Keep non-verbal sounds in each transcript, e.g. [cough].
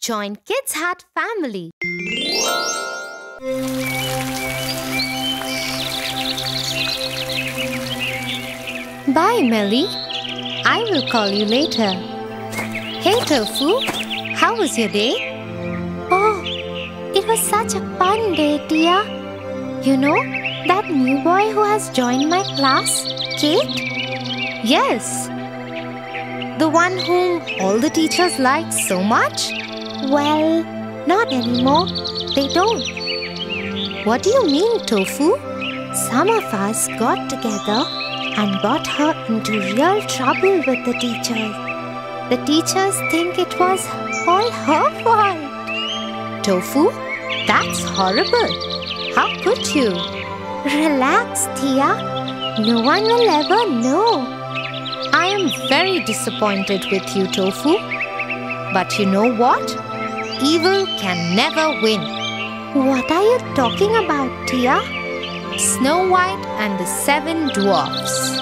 Join Kids Hut family. Bye, Melly. I will call you later. Hey, Tofu. How was your day? Oh, it was such a fun day, Tia. You know, that new boy who has joined my class, Kate? Yes. The one whom all the teachers like so much? Well, not anymore. They don't. What do you mean, Tofu? Some of us got together and got her into real trouble with the teachers. The teachers think it was all her fault. Tofu, that's horrible. How could you? Relax, Tia. No one will ever know. I am very disappointed with you, Tofu. But you know what? Evil can never win. What are you talking about, Tia? Snow White and the Seven Dwarfs.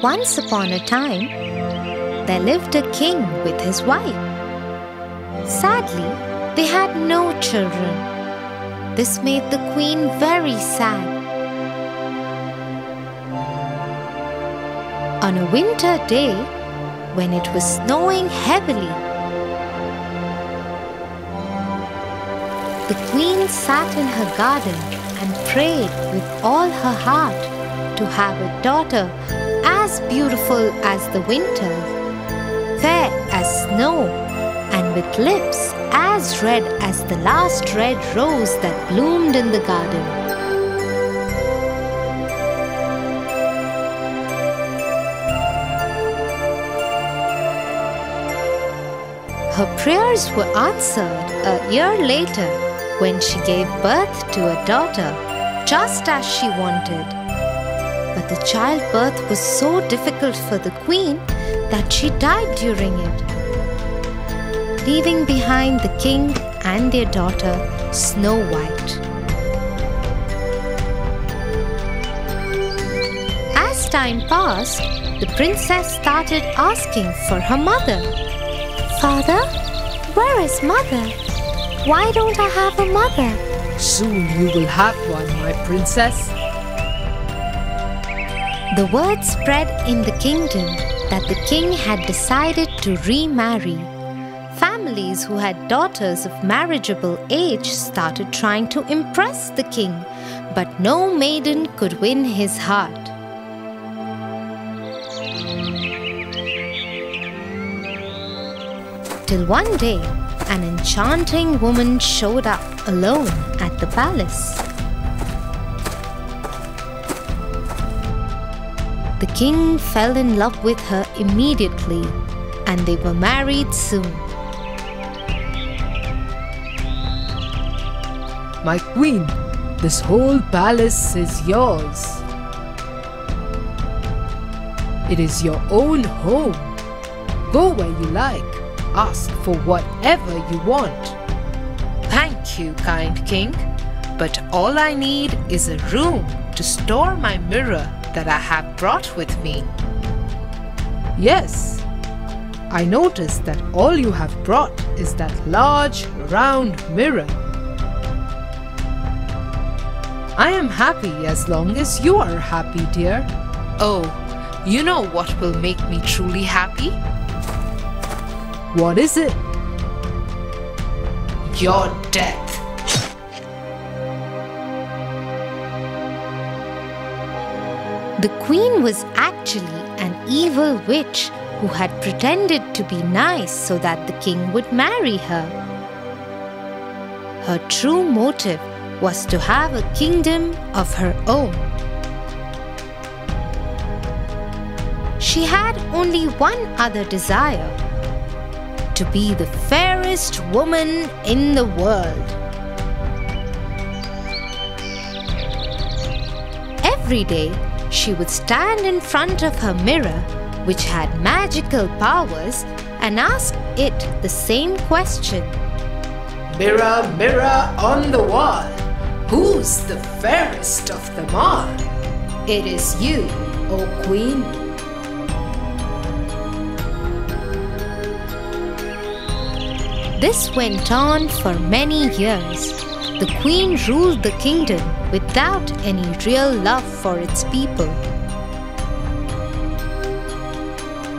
Once upon a time, there lived a king with his wife. Sadly, they had no children. This made the queen very sad. On a winter day, when it was snowing heavily, the queen sat in her garden and prayed with all her heart to have a daughter as beautiful as the winter, fair as snow, and with lips as red as the last red rose that bloomed in the garden. Her prayers were answered a year later when she gave birth to a daughter, just as she wanted. But the childbirth was so difficult for the queen that she died during it, leaving behind the king and their daughter, Snow White. As time passed, the princess started asking for her mother. Father, where is mother? Why don't I have a mother? Soon you will have one, my princess. The word spread in the kingdom that the king had decided to remarry. Families who had daughters of marriageable age started trying to impress the king, but no maiden could win his heart. Till one day, an enchanting woman showed up alone at the palace. The king fell in love with her immediately and they were married soon. My queen, this whole palace is yours. It is your own home. Go where you like. Ask for whatever you want. Thank you, kind king. But all I need is a room to store my mirror that I have brought with me. Yes, I noticed that all you have brought is that large, round mirror. I am happy as long as you are happy, dear. Oh, you know what will make me truly happy? What is it? Your death. The queen was actually an evil witch who had pretended to be nice so that the king would marry her. Her true motive was to have a kingdom of her own. She had only one other desire to be the fairest woman in the world. Every day, she would stand in front of her mirror, which had magical powers, and ask it the same question Mirror, mirror on the wall, who's the fairest of them all? It is you, O Queen. This went on for many years. The queen ruled the kingdom without any real love for its people.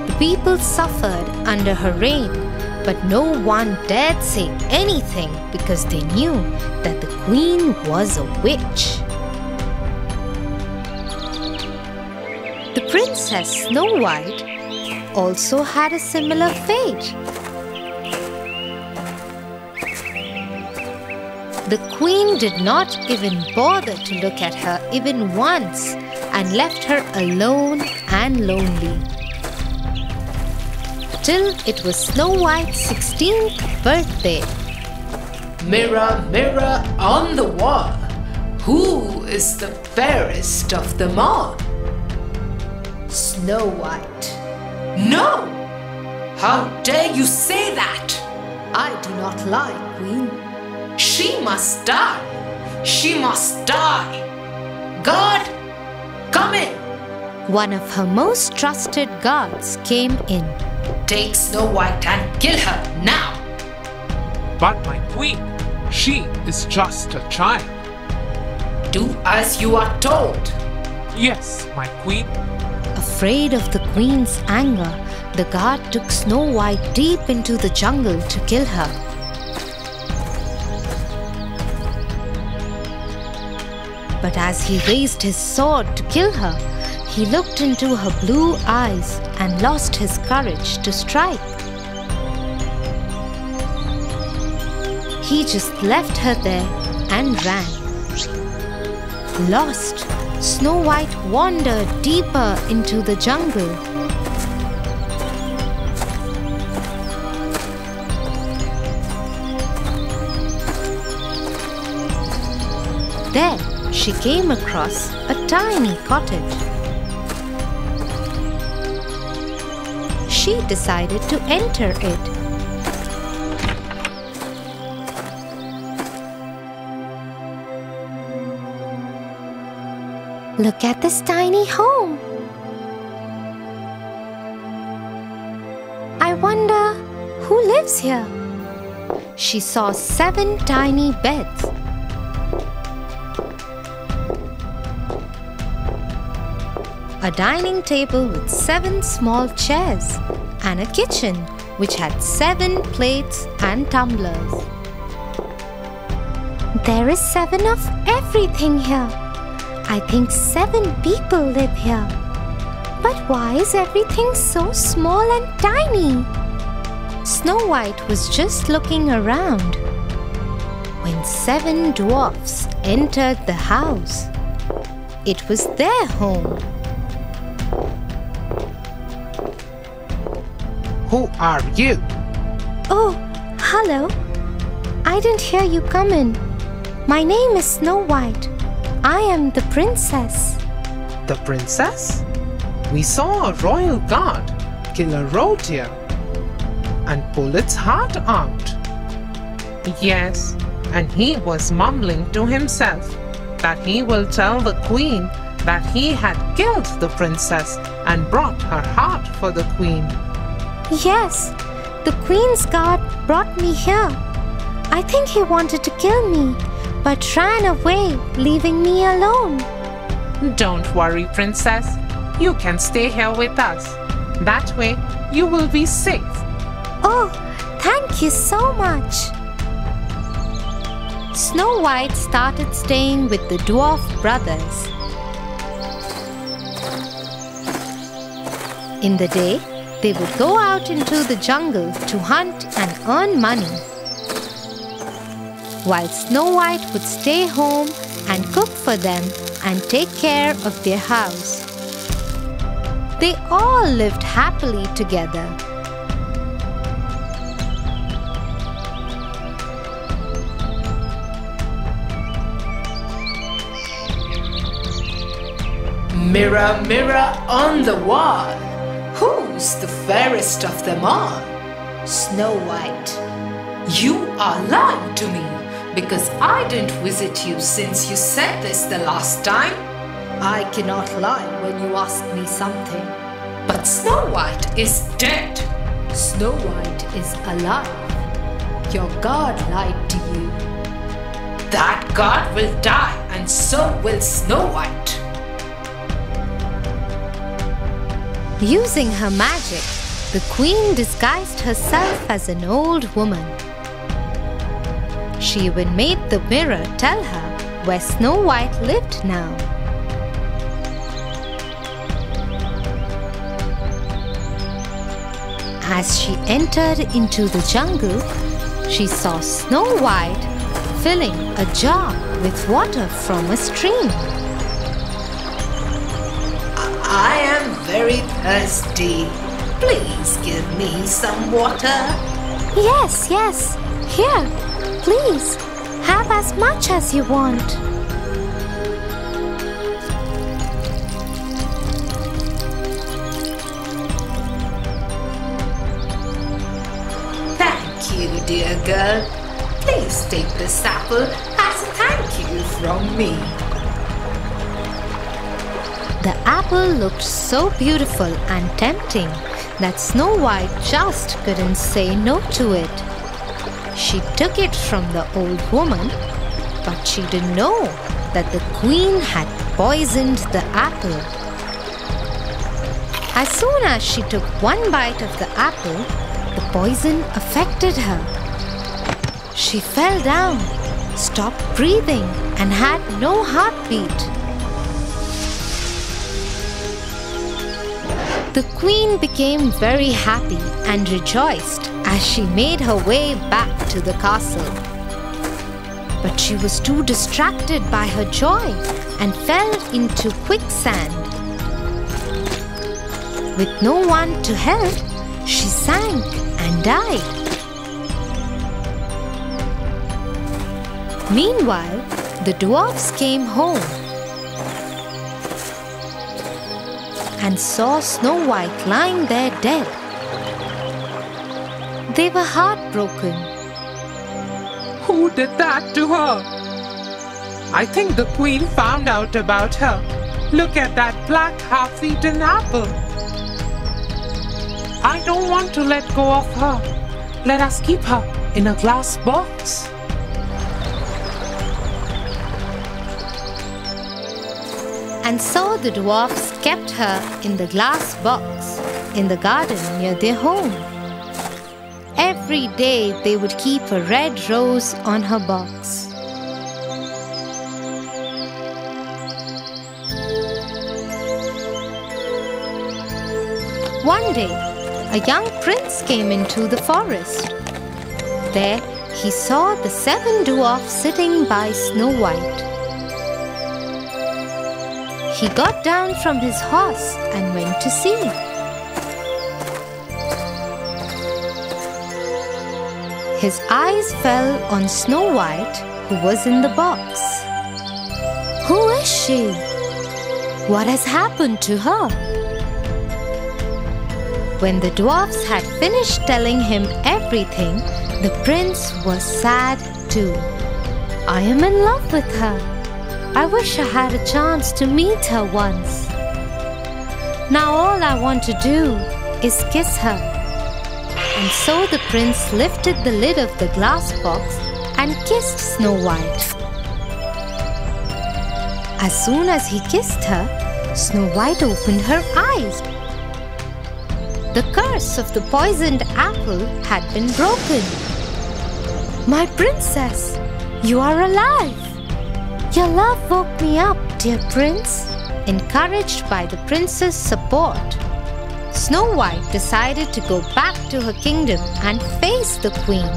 The people suffered under her reign, but no one dared say anything because they knew that the queen was a witch. The princess Snow White also had a similar fate. The queen did not even bother to look at her even once and left her alone and lonely. Till it was Snow White's 16th birthday. Mirror, mirror on the wall, who is the fairest of them all? Snow White. No! How dare you say that? I do not lie, Queen. She must die. She must die. God, come in. One of her most trusted guards came in. Take Snow White and kill her now. But my queen, she is just a child. Do as you are told. Yes, my queen. Afraid of the queen's anger, the guard took Snow White deep into the jungle to kill her. But as he raised his sword to kill her, he looked into her blue eyes and lost his courage to strike. He just left her there and ran. Lost, Snow White wandered deeper into the jungle. There, she came across a tiny cottage. She decided to enter it. Look at this tiny home. I wonder who lives here. She saw seven tiny beds. A dining table with seven small chairs, and a kitchen which had seven plates and tumblers. There is seven of everything here. I think seven people live here. But why is everything so small and tiny? Snow White was just looking around when seven dwarfs entered the house. It was their home. Who are you? Oh, hello. I didn't hear you coming. My name is Snow White. I am the princess. The princess? We saw a royal guard kill a reindeer and pull its heart out. Yes, and he was mumbling to himself that he will tell the queen that he had killed the princess and brought her heart for the queen. Yes, the Queen's guard brought me here. I think he wanted to kill me, but ran away, leaving me alone. Don't worry, princess. You can stay here with us. That way, you will be safe. Oh, thank you so much. Snow White started staying with the dwarf brothers. In the day, they would go out into the jungle to hunt and earn money, while Snow White would stay home and cook for them and take care of their house. They all lived happily together. Mirror, mirror on the wall, who's the fairest of them all? Snow White. You are lying to me because I didn't visit you since you said this the last time. I cannot lie when you ask me something. But Snow White is dead. Snow White is alive. Your God lied to you. That god will die, and so will Snow White. Using her magic, the queen disguised herself as an old woman. She even made the mirror tell her where Snow White lived now. As she entered into the jungle, she saw Snow White filling a jar with water from a stream. I am very thirsty. Please give me some water. Yes, yes. Here, please. Have as much as you want. Thank you, dear girl. Please take this apple as a thank you from me. The apple looked so beautiful and tempting that Snow White just couldn't say no to it. She took it from the old woman, but she didn't know that the queen had poisoned the apple. As soon as she took one bite of the apple, the poison affected her. She fell down, stopped breathing, and had no heartbeat. The queen became very happy and rejoiced as she made her way back to the castle. But she was too distracted by her joy and fell into quicksand. With no one to help, she sank and died. Meanwhile, the dwarfs came home and saw Snow White lying there dead. They were heartbroken. Who did that to her? I think the queen found out about her. Look at that black half-eaten apple. I don't want to let go of her. Let us keep her in a glass box. And so the dwarfs kept her in the glass box in the garden near their home. Every day they would keep a red rose on her box. One day, a young prince came into the forest. There, he saw the seven dwarfs sitting by Snow White. He got down from his horse and went to see. His eyes fell on Snow White, who was in the box. Who is she? What has happened to her? When the dwarfs had finished telling him everything, the prince was sad too. I am in love with her. I wish I had a chance to meet her once. Now all I want to do is kiss her. And so the prince lifted the lid of the glass box and kissed Snow White. As soon as he kissed her, Snow White opened her eyes. The curse of the poisoned apple had been broken. My princess, you are alive. Your love woke me up, dear prince. Encouraged by the prince's support, Snow White decided to go back to her kingdom and face the queen.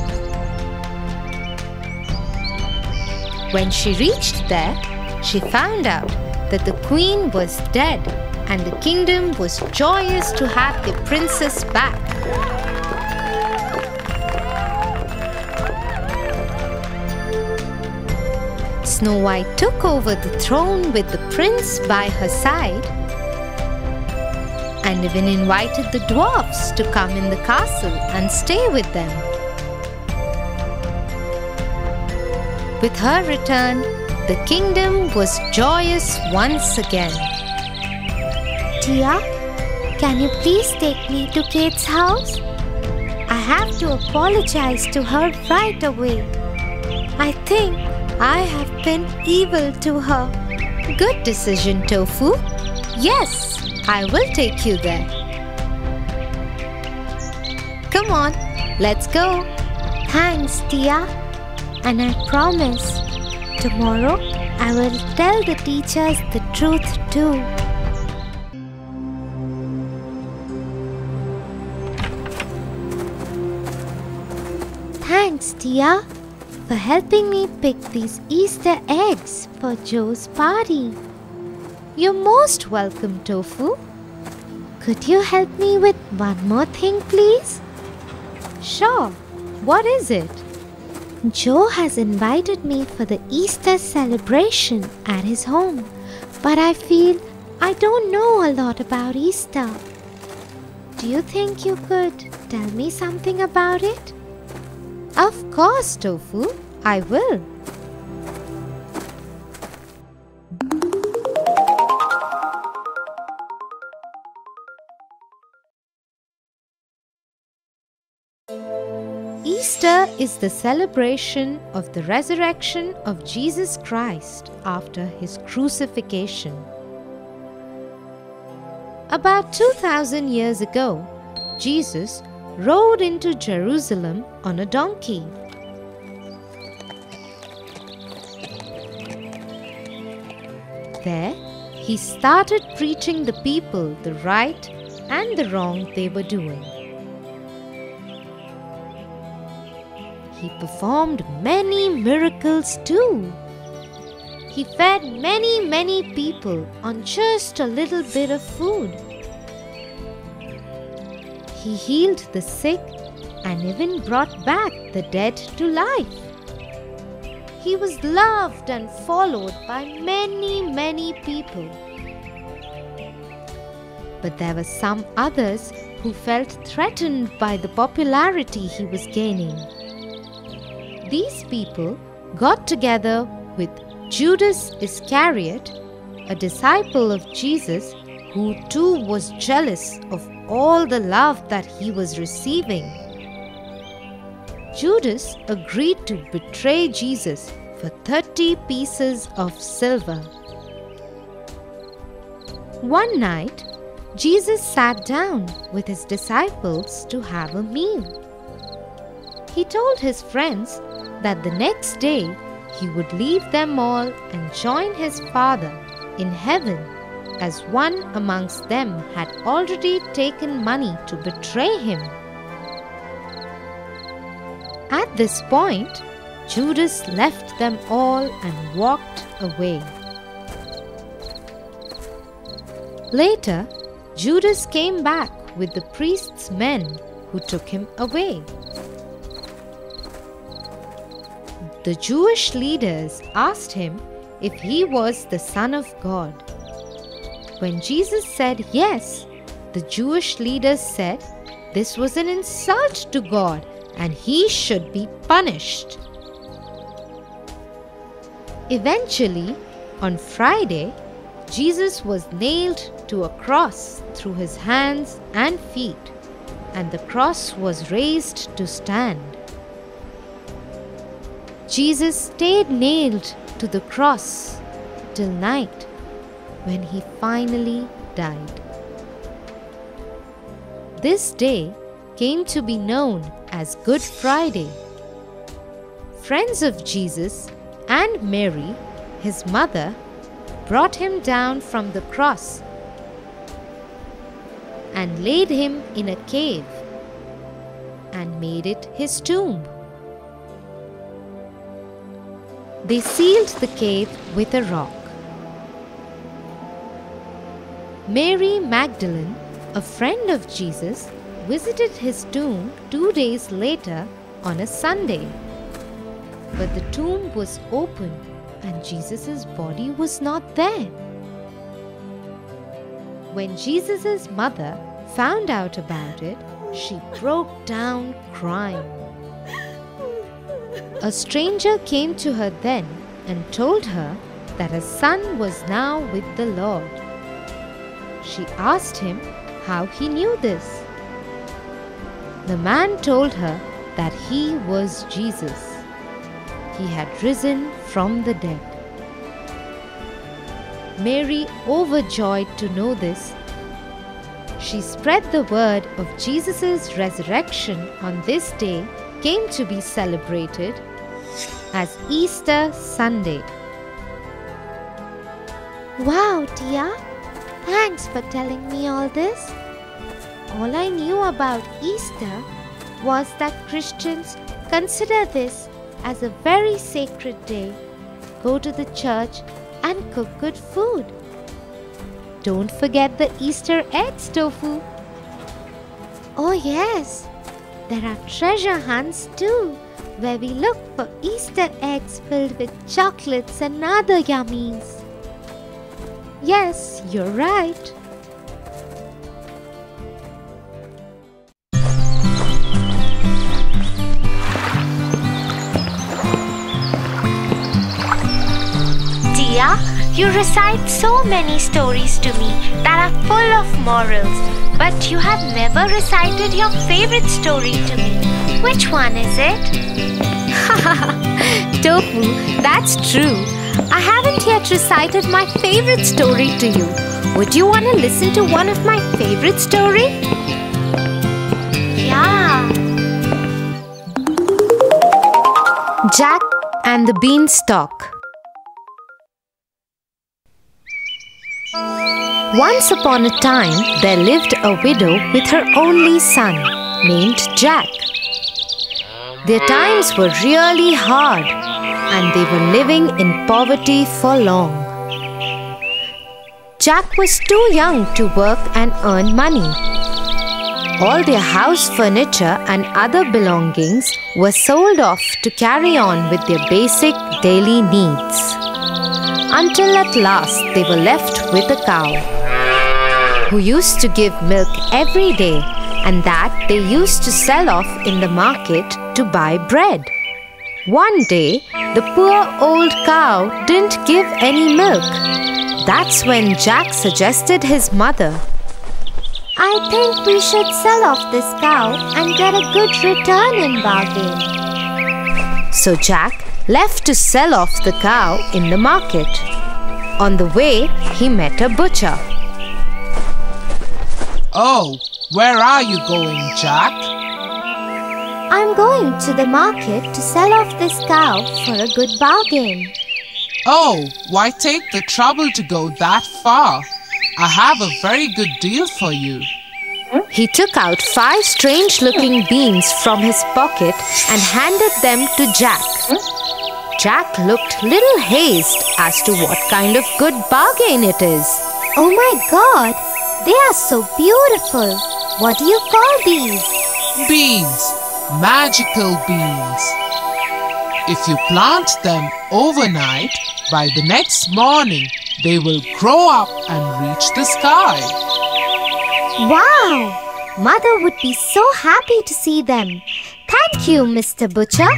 When she reached there, she found out that the queen was dead and the kingdom was joyous to have the princess back. Snow White took over the throne with the prince by her side and even invited the dwarfs to come in the castle and stay with them. With her return, the kingdom was joyous once again. Tia, can you please take me to Kate's house? I have to apologize to her right away. I think I have been evil to her. Good decision, Tofu. Yes, I will take you there. Come on, let's go. Thanks, Tia. And I promise, tomorrow I will tell the teachers the truth too. Thanks, Tia, for helping me pick these Easter eggs for Joe's party. You're most welcome, Tofu. Could you help me with one more thing, please? Sure. What is it? Joe has invited me for the Easter celebration at his home, but I feel I don't know a lot about Easter. Do you think you could tell me something about it? Of course, Tofu, I will. Easter is the celebration of the resurrection of Jesus Christ after his crucifixion. About 2000 years ago, Jesus rode into Jerusalem on a donkey. There, he started preaching the people the right and the wrong they were doing. He performed many miracles too. He fed many, many people on just a little bit of food. He healed the sick and even brought back the dead to life. He was loved and followed by many, many people. But there were some others who felt threatened by the popularity he was gaining. These people got together with Judas Iscariot, a disciple of Jesus who too was jealous of all the love that he was receiving. Judas agreed to betray Jesus for 30 pieces of silver. One night, Jesus sat down with his disciples to have a meal. He told his friends that the next day he would leave them all and join his Father in heaven as one amongst them had already taken money to betray him. At this point, Judas left them all and walked away. Later, Judas came back with the priest's men who took him away. The Jewish leaders asked him if he was the Son of God. When Jesus said yes, the Jewish leaders said this was an insult to God and he should be punished. Eventually, on Friday, Jesus was nailed to a cross through his hands and feet, and the cross was raised to stand. Jesus stayed nailed to the cross till night when he finally died. This day came to be known as Good Friday. Friends of Jesus and Mary, his mother, brought him down from the cross and laid him in a cave and made it his tomb. They sealed the cave with a rock. Mary Magdalene, a friend of Jesus, visited his tomb two days later on a Sunday. But the tomb was open and Jesus' body was not there. When Jesus' mother found out about it, she broke down crying. A stranger came to her then and told her that her son was now with the Lord. She asked him how he knew this. The man told her that he was Jesus. He had risen from the dead. Mary, overjoyed to know this, she spread the word of Jesus' resurrection on this day came to be celebrated as Easter Sunday. Wow, Tia! Thanks for telling me all this. All I knew about Easter was that Christians consider this as a very sacred day, go to the church, and cook good food. Don't forget the Easter eggs, Tofu. Oh, yes, there are treasure hunts too, where we look for Easter eggs filled with chocolates and other yummies. Yes, you're right. Tia, you recite so many stories to me that are full of morals, but you have never recited your favorite story to me. Which one is it? [laughs] Tofu, that's true. Haven't yet recited my favorite story to you. Would you want to listen to one of my favorite story? Yeah. Jack and the Beanstalk. Once upon a time, there lived a widow with her only son, named Jack. Their times were really hard, and they were living in poverty for long. Jack was too young to work and earn money. All their house furniture and other belongings were sold off to carry on with their basic daily needs. Until at last they were left with a cow who used to give milk every day and that they used to sell off in the market to buy bread. One day, the poor old cow didn't give any milk. That's when Jack suggested his mother I think we should sell off this cow and get a good return in bargain. So Jack left to sell off the cow in the market. On the way, he met a butcher. Oh, where are you going, Jack? I'm going to the market to sell off this cow for a good bargain. Oh, why take the trouble to go that far? I have a very good deal for you. He took out five strange looking beans from his pocket and handed them to Jack. Jack looked little hazed as to what kind of good bargain it is. Oh my god, they are so beautiful. What do you call these? Beans, magical beans. If you plant them overnight, by the next morning they will grow up and reach the sky. Wow! Mother would be so happy to see them. Thank you, Mr. Butcher.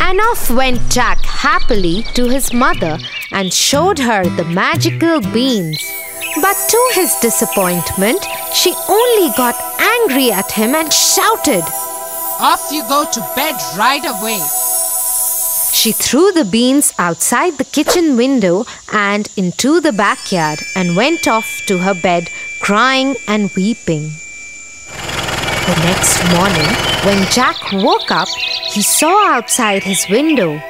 And off went Jack happily to his mother and showed her the magical beans. But to his disappointment, she only got angry at him and shouted. Off you go to bed right away. She threw the beans outside the kitchen window and into the backyard and went off to her bed crying and weeping. The next morning, when Jack woke up, he saw outside his window,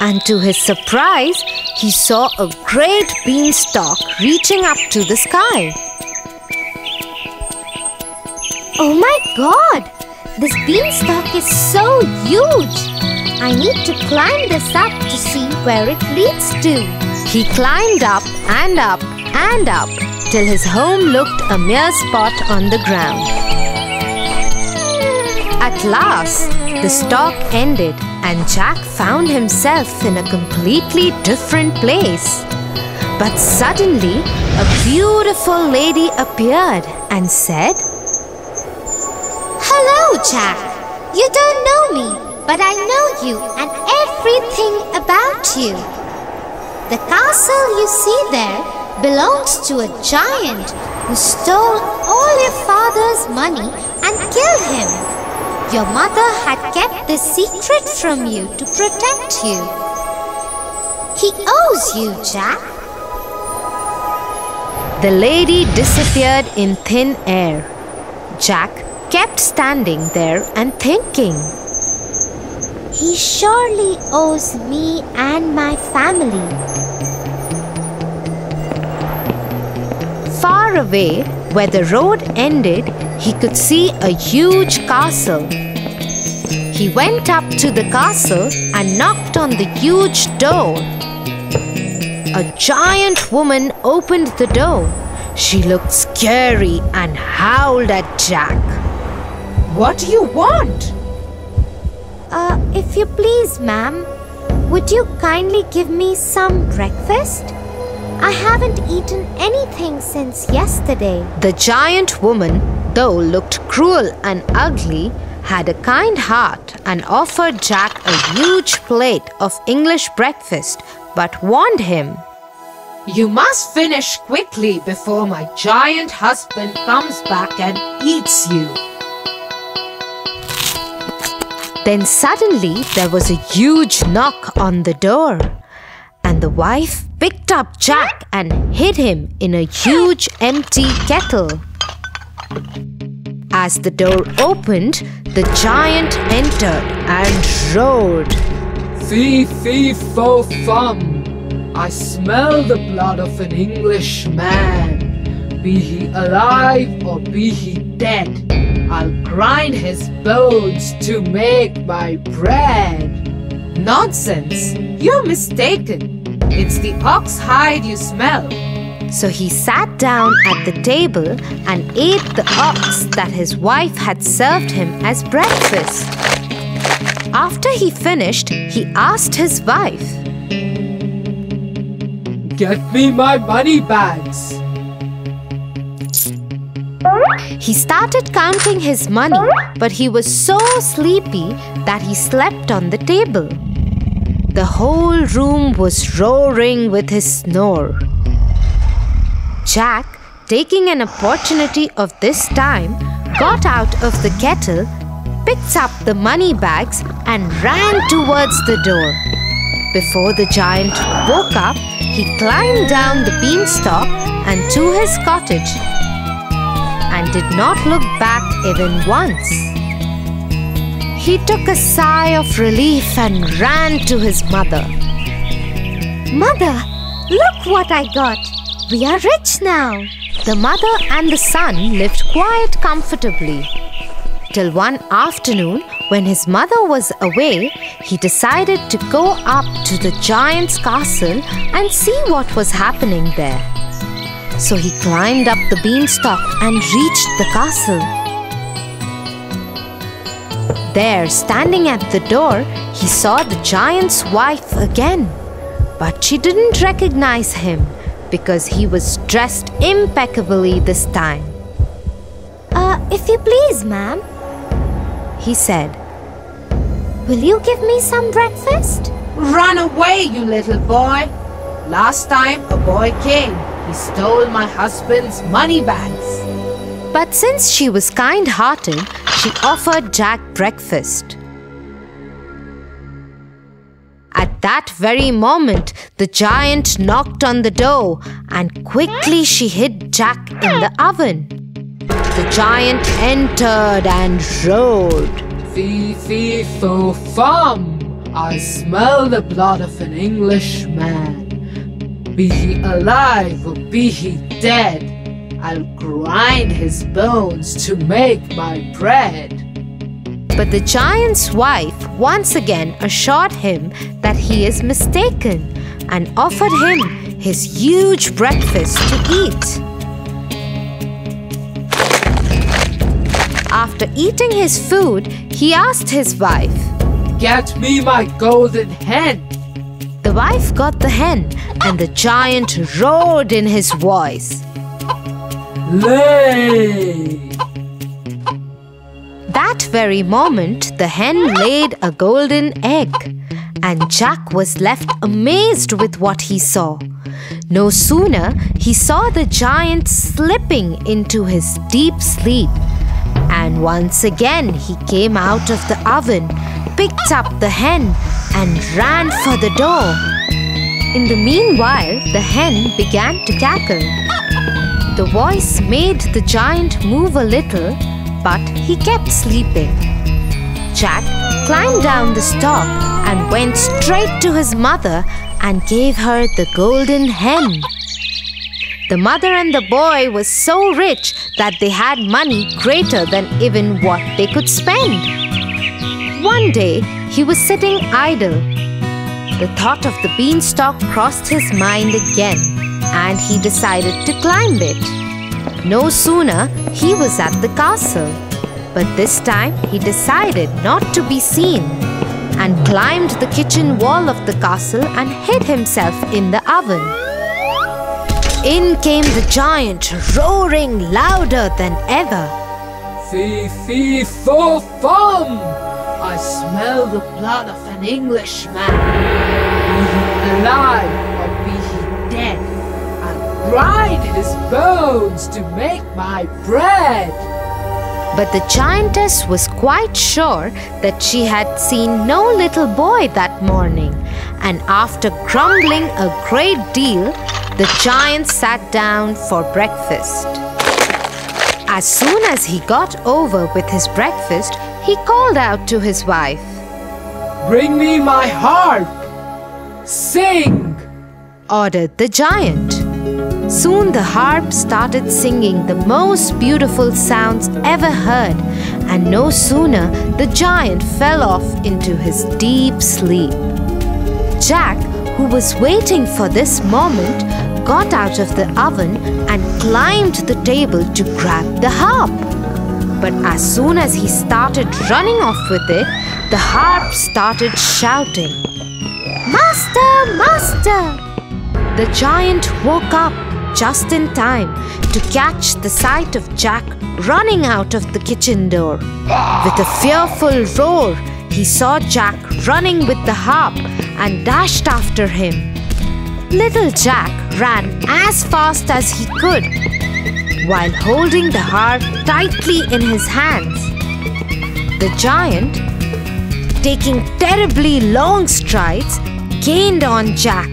and to his surprise, he saw a great beanstalk reaching up to the sky. Oh my god! This beanstalk is so huge! I need to climb this up to see where it leads to. He climbed up and up and up till his home looked a mere spot on the ground. At last, the stalk ended and Jack found himself in a completely different place. But suddenly, a beautiful lady appeared and said, Hello, Jack. You don't know me, but I know you and everything about you. The castle you see there belongs to a giant who stole all your father's money and killed him. Your mother had kept this secret from you to protect you. He owes you, Jack. The lady disappeared in thin air. Jack kept standing there and thinking. He surely owes me and my family. Far away, where the road ended, he could see a huge castle. He went up to the castle and knocked on the huge door. A giant woman opened the door. She looked scary and howled at Jack. What do you want? Uh, if you please, ma'am, would you kindly give me some breakfast? I haven't eaten anything since yesterday. The giant woman, though looked cruel and ugly, had a kind heart and offered Jack a huge plate of English breakfast but warned him. You must finish quickly before my giant husband comes back and eats you. Then suddenly there was a huge knock on the door, and the wife picked up Jack and hid him in a huge empty kettle. As the door opened, the giant entered and roared. Fee, fee, fo, fum. I smell the blood of an Englishman. Be he alive or be he dead, I'll grind his bones to make my bread. Nonsense! You're mistaken. It's the ox hide you smell. So he sat down at the table and ate the ox that his wife had served him as breakfast. After he finished, he asked his wife, Get me my money bags. He started counting his money, but he was so sleepy that he slept on the table. The whole room was roaring with his snore. Jack, taking an opportunity of this time, got out of the kettle, picked up the money bags, and ran towards the door. Before the giant woke up, he climbed down the beanstalk and to his cottage did not look back even once. He took a sigh of relief and ran to his mother. Mother, look what I got. We are rich now. The mother and the son lived quite comfortably. Till one afternoon, when his mother was away, he decided to go up to the giant's castle and see what was happening there. So he climbed up the beanstalk and reached the castle. There, standing at the door, he saw the giant's wife again. But she didn't recognize him because he was dressed impeccably this time. Uh, if you please, ma'am, He said, will you give me some breakfast? Run away, you little boy. Last time a boy came, he stole my husband's money bags. But since she was kind hearted, she offered Jack breakfast. At that very moment, the giant knocked on the door and quickly she hid Jack in the oven. The giant entered and roared. Fee, fee, fo, fum. I smell the blood of an Englishman. Be he alive or be he dead, I'll grind his bones to make my bread. But the giant's wife once again assured him that he is mistaken and offered him his huge breakfast to eat. After eating his food, he asked his wife. Get me my golden hen. The wife got the hen, and the giant roared in his voice. Lay. That very moment, the hen laid a golden egg, and Jack was left amazed with what he saw. No sooner he saw the giant slipping into his deep sleep, and once again he came out of the oven, picked up the hen, and ran for the door. In the meanwhile, the hen began to cackle. The voice made the giant move a little, but he kept sleeping. Jack climbed down the stalk and went straight to his mother and gave her the golden hen. The mother and the boy were so rich that they had money greater than even what they could spend. One day, he was sitting idle. The thought of the beanstalk crossed his mind again, and he decided to climb it. No sooner he was at the castle, but this time he decided not to be seen and climbed the kitchen wall of the castle and hid himself in the oven. In came the giant, roaring louder than ever. Fee, fee, fo, fum! I smell the blood of an Englishman. Be he alive or be he dead, I'll grind his bones to make my bread. But the giantess was quite sure that she had seen no little boy that morning, and after grumbling a great deal, the giant sat down for breakfast. As soon as he got over with his breakfast, he called out to his wife. Bring me my harp. Sing! ordered the giant. Soon the harp started singing the most beautiful sounds ever heard, and no sooner the giant fell off into his deep sleep. Jack, who was waiting for this moment, got out of the oven and climbed the table to grab the harp. But as soon as he started running off with it, the harp started shouting, Master! Master! The giant woke up just in time to catch the sight of Jack running out of the kitchen door. With a fearful roar, he saw Jack running with the harp and dashed after him. Little Jack ran as fast as he could while holding the harp tightly in his hands. The giant, taking terribly long strides, gained on Jack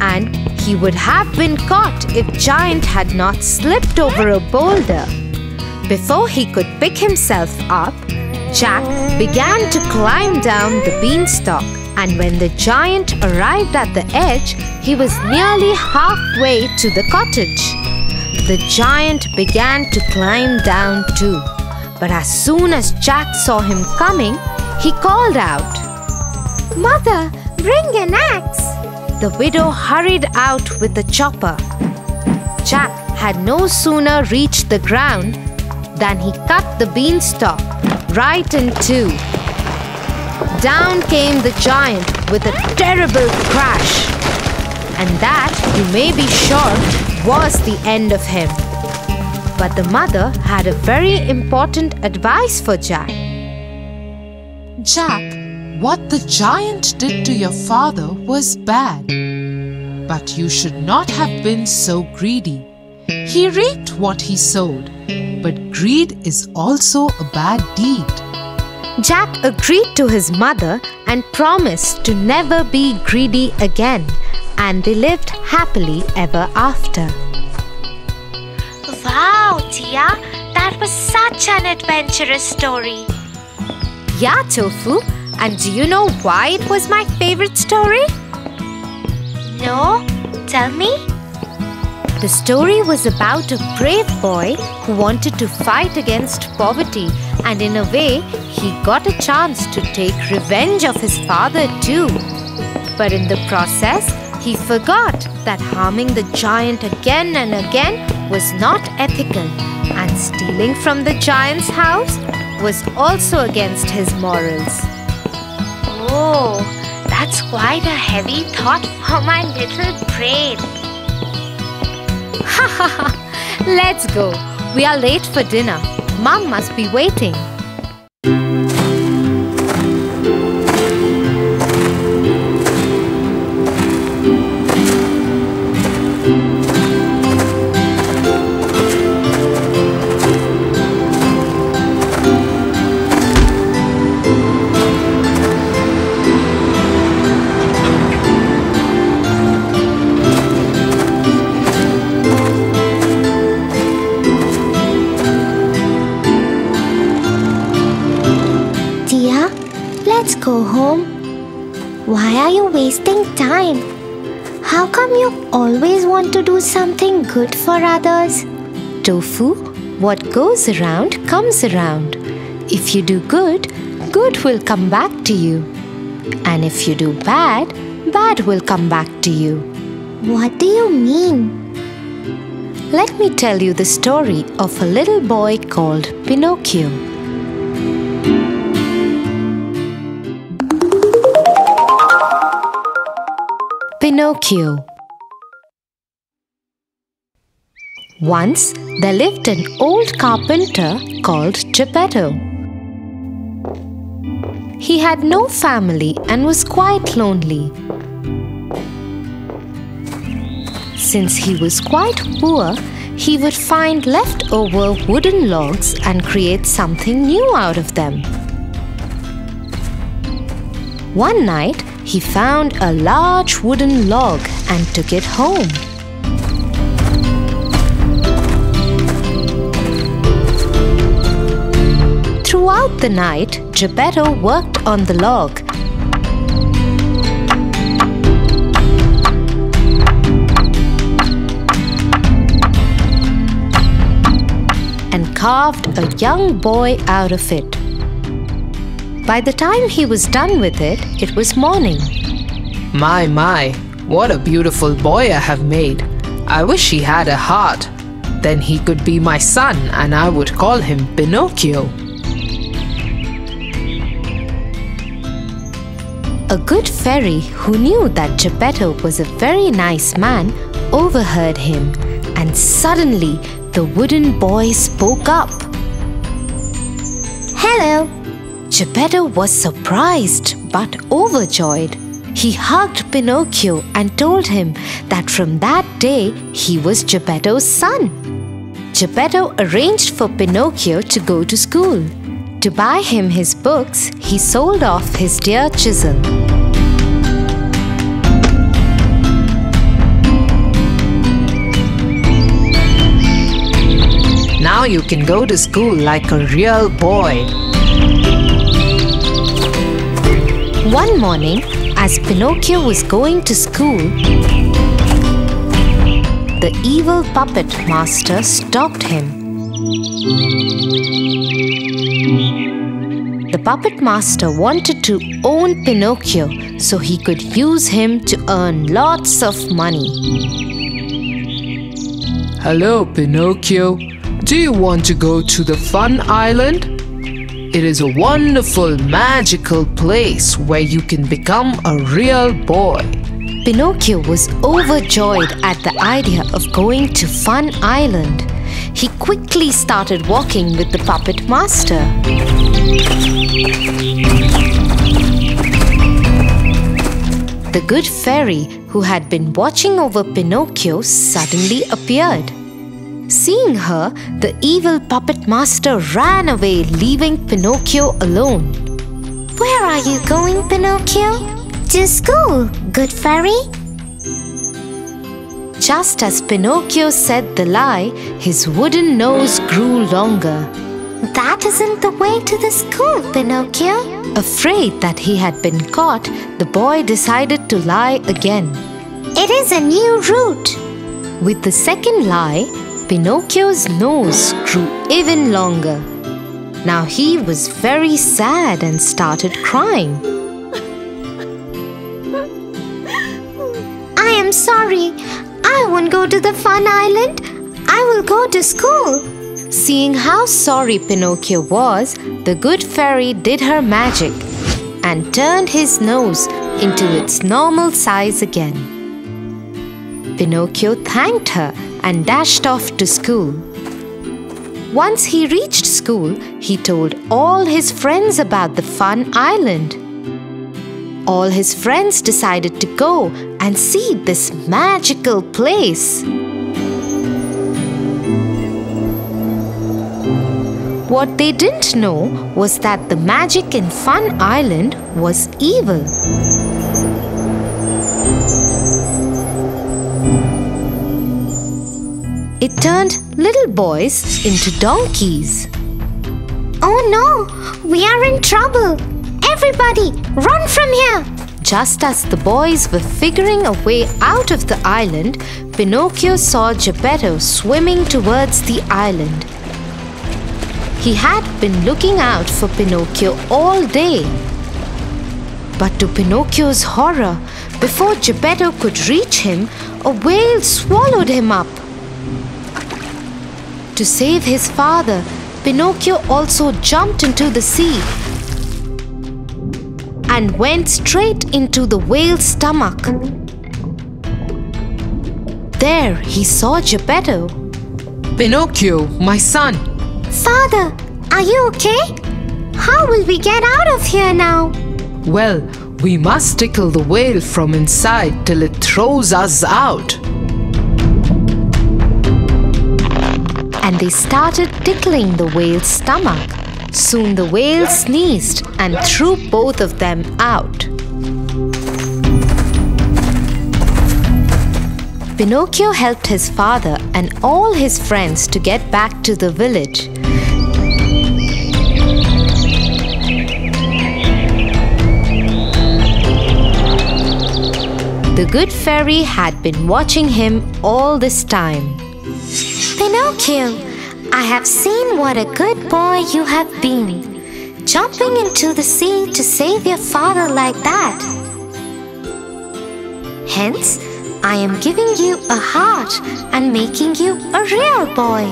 and he would have been caught if Giant had not slipped over a boulder. Before he could pick himself up, Jack began to climb down the beanstalk, and when the giant arrived at the edge, he was nearly halfway to the cottage. The giant began to climb down too, but as soon as Jack saw him coming, he called out, Mother, bring an axe. The widow hurried out with the chopper. Jack had no sooner reached the ground than he cut the beanstalk right in two. Down came the giant with a terrible crash. And that, you may be sure, was the end of him. But the mother had a very important advice for Jack. Jack, what the giant did to your father was bad. But you should not have been so greedy. He reaped what he sowed, but greed is also a bad deed. Jack agreed to his mother and promised to never be greedy again, and they lived happily ever after. Wow, Tia, that was such an adventurous story. Yeah, Tofu, and do you know why it was my favorite story? No? Tell me? The story was about a brave boy who wanted to fight against poverty, and in a way, he got a chance to take revenge of his father too. But in the process, he forgot that harming the giant again and again was not ethical, and stealing from the giant's house was also against his morals. Oh, that's quite a heavy thought for my little brain. Ha ha ha! Let's go. We are late for dinner. Mom must be waiting. Good for others? Tofu, what goes around comes around. If you do good, good will come back to you. And if you do bad, bad will come back to you. What do you mean? Let me tell you the story of a little boy called Pinocchio. Pinocchio Once there lived an old carpenter called Geppetto. He had no family and was quite lonely. Since he was quite poor, he would find leftover wooden logs and create something new out of them. One night, he found a large wooden log and took it home. Throughout the night, Geppetto worked on the log. and carved a young boy out of it. By the time he was done with it, it was morning. My, my, what a beautiful boy I have made. I wish he had a heart. Then he could be my son and I would call him Pinocchio. A good fairy who knew that Geppetto was a very nice man overheard him, and suddenly the wooden boy spoke up. Hello. Geppetto was surprised but overjoyed. He hugged Pinocchio and told him that from that day he was Geppetto's son. Geppetto arranged for Pinocchio to go to school. To buy him his books, he sold off his dear chisel. Now you can go to school like a real boy. One morning, as Pinocchio was going to school, the evil puppet master stopped him. The puppet master wanted to own Pinocchio so he could use him to earn lots of money. Hello, Pinocchio. Do you want to go to the Fun Island? It is a wonderful, magical place where you can become a real boy. Pinocchio was overjoyed at the idea of going to Fun Island. He quickly started walking with the puppet master. The good fairy, who had been watching over Pinocchio, suddenly appeared. Seeing her, the evil puppet master ran away, leaving Pinocchio alone. Where are you going, Pinocchio? To school, good fairy. Just as Pinocchio said the lie, his wooden nose grew longer. That isn't the way to the school, Pinocchio. Afraid that he had been caught, the boy decided to lie again. It is a new route. With the second lie, Pinocchio's nose grew even longer. Now he was very sad and started crying. I am sorry. I won't go to the fun island. I will go to school. Seeing how sorry Pinocchio was, the good fairy did her magic and turned his nose into its normal size again. Pinocchio thanked her and dashed off to school. Once he reached school, he told all his friends about the fun island. All his friends decided to go and see this magical place. What they didn't know was that the magic in Fun Island was evil. It turned little boys into donkeys. Oh no, we are in trouble. Everybody, run from here. Just as the boys were figuring a way out of the island, Pinocchio saw Geppetto swimming towards the island. He had been looking out for Pinocchio all day. But to Pinocchio's horror, before Geppetto could reach him, a whale swallowed him up. To save his father, Pinocchio also jumped into the sea and went straight into the whale's stomach. There he saw Geppetto. Pinocchio, my son, Father, are you okay? How will we get out of here now? well, we must tickle the whale from inside till it throws us out. They started tickling the whale's stomach. Soon the whale sneezed and threw both of them out. Pinocchio helped his father and all his friends to get back to the village. The good fairy had been watching him all this time. Pinocchio, I have seen what a good boy you have been. Jumping into the sea to save your father like that. Hence, I am giving you a heart and making you a real boy.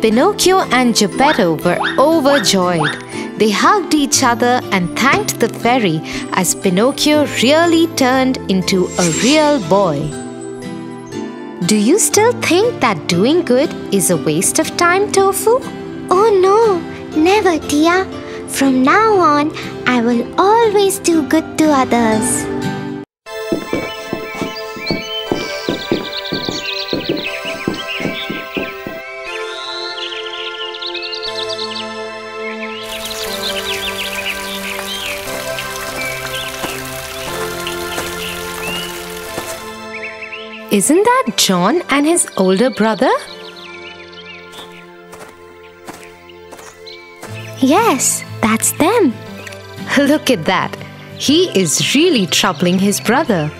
Pinocchio and Geppetto were overjoyed. They hugged each other and thanked the fairy as Pinocchio really turned into a real boy. Do you still think that doing good is a waste of time, Tofu? Oh no, never, Tia. From now on, I will always do good to others. Isn't that John and his older brother? Yes, that's them. [laughs] Look at that. He is really troubling his brother.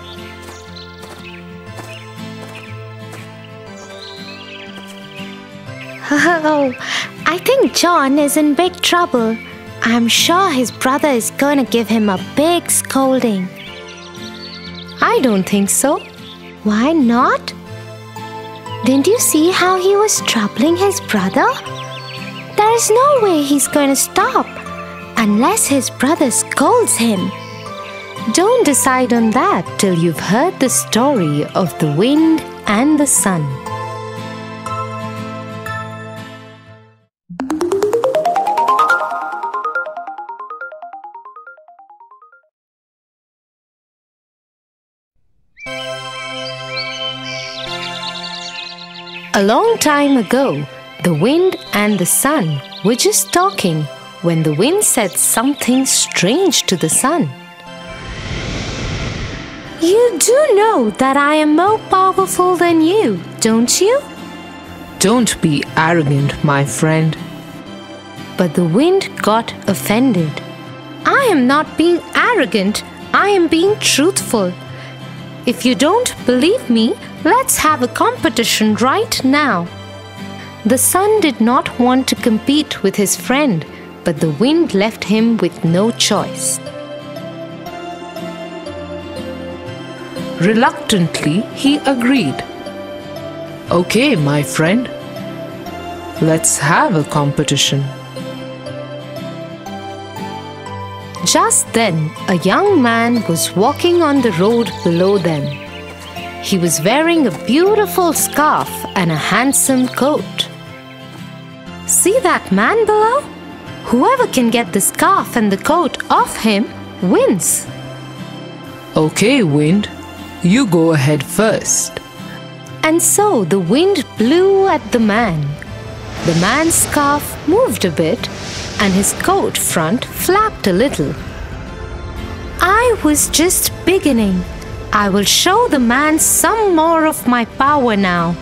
Oh, I think John is in big trouble. I'm sure his brother is going to give him a big scolding. I don't think so. Why not? Didn't you see how he was troubling his brother? There is no way he's going to stop unless his brother scolds him. Don't decide on that till you've heard the story of the wind and the sun. A long time ago, the wind and the sun were just talking when the wind said something strange to the sun. You do know that I am more powerful than you, don't you? Don't be arrogant, my friend. But the wind got offended. I am not being arrogant, I am being truthful. If you don't believe me, let's have a competition right now. The sun did not want to compete with his friend, but the wind left him with no choice. Reluctantly, he agreed. Okay, my friend. Let's have a competition. Just then, a young man was walking on the road below them. He was wearing a beautiful scarf and a handsome coat. See that man below? Whoever can get the scarf and the coat off him wins. Okay, wind. You go ahead first. And so the wind blew at the man. The man's scarf moved a bit and his coat front flapped a little. I was just beginning. I will show the man some more of my power now.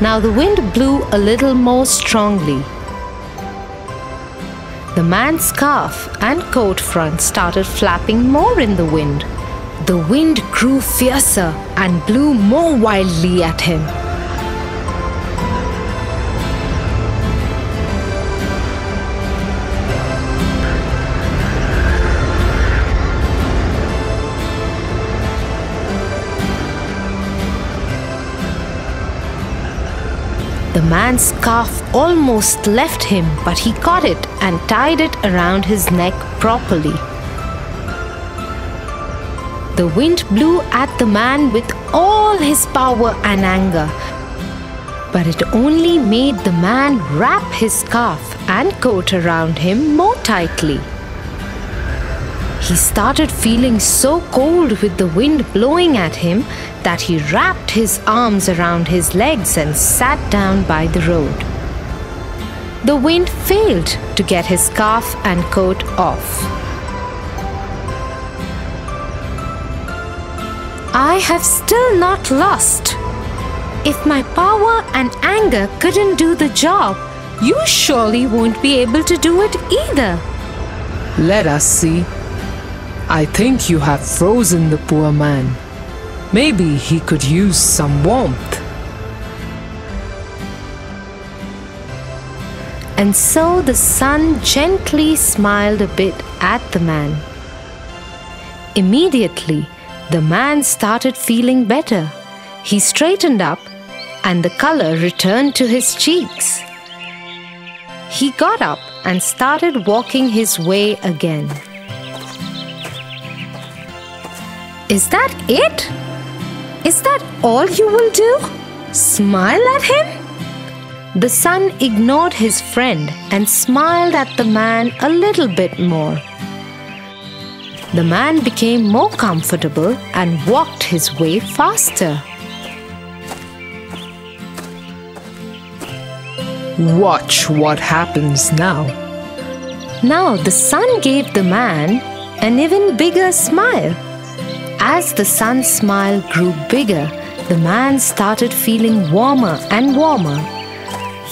Now the wind blew a little more strongly. The man's scarf and coat front started flapping more in the wind. The wind grew fiercer and blew more wildly at him. The man's scarf almost left him, but he caught it and tied it around his neck properly. The wind blew at the man with all his power and anger, but it only made the man wrap his scarf and coat around him more tightly. He started feeling so cold with the wind blowing at him that he wrapped his arms around his legs and sat down by the road. The wind failed to get his scarf and coat off. I have still not lost. If my power and anger couldn't do the job, you surely won't be able to do it either. Let us see. I think you have frozen the poor man. Maybe he could use some warmth. And so the sun gently smiled a bit at the man. Immediately, the man started feeling better. He straightened up and the color returned to his cheeks. He got up and started walking his way again. Is that it? Is that all you will do? Smile at him? The sun ignored his friend and smiled at the man a little bit more. The man became more comfortable and walked his way faster. Watch what happens now. Now the sun gave the man an even bigger smile. As the sun's smile grew bigger, the man started feeling warmer and warmer.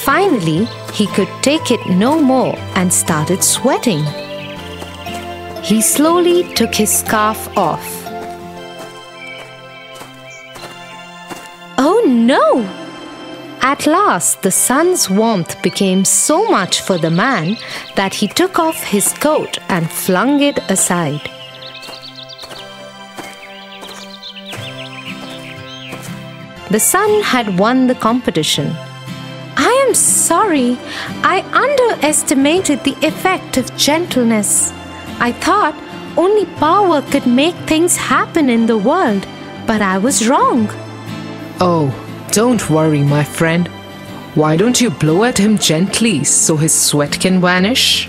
Finally, he could take it no more and started sweating. He slowly took his scarf off. Oh no! At last, the sun's warmth became so much for the man that he took off his coat and flung it aside. The sun had won the competition. I am sorry. I underestimated the effect of gentleness. I thought only power could make things happen in the world, but I was wrong. Oh, don't worry, my friend. Why don't you blow at him gently so his sweat can vanish?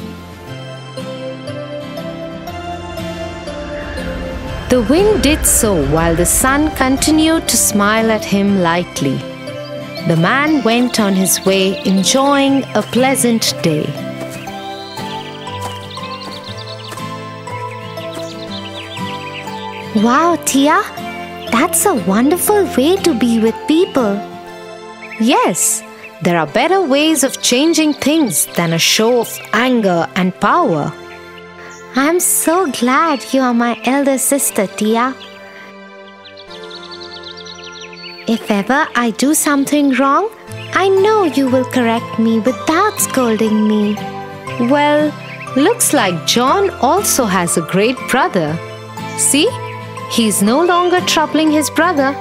The wind did so while the sun continued to smile at him lightly. The man went on his way enjoying a pleasant day. Wow, Tia, that's a wonderful way to be with people. Yes, there are better ways of changing things than a show of anger and power. I'm so glad you are my elder sister, Tia. If ever I do something wrong, I know you will correct me without scolding me. Well, looks like John also has a great brother. See, he's no longer troubling his brother.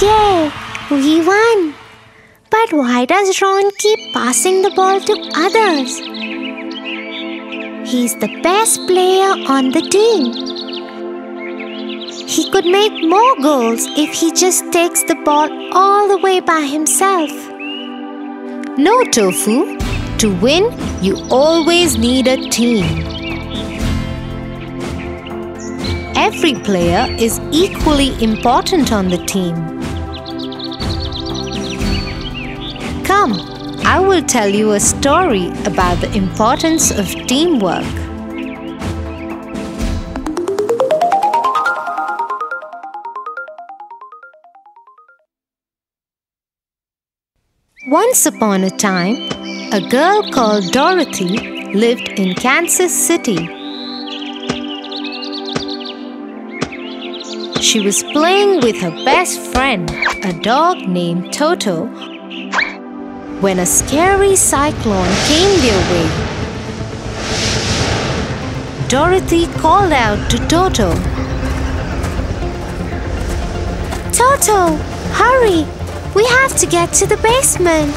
Yay! We won! But why does Ron keep passing the ball to others? He's the best player on the team. He could make more goals if he just takes the ball all the way by himself. No, Tofu. To win, you always need a team. every player is equally important on the team. I will tell you a story about the importance of teamwork. Once upon a time, a girl called Dorothy lived in Kansas City. She was playing with her best friend, a dog named Toto, when a scary cyclone came their way. Dorothy called out to Toto. Toto, hurry! We have to get to the basement.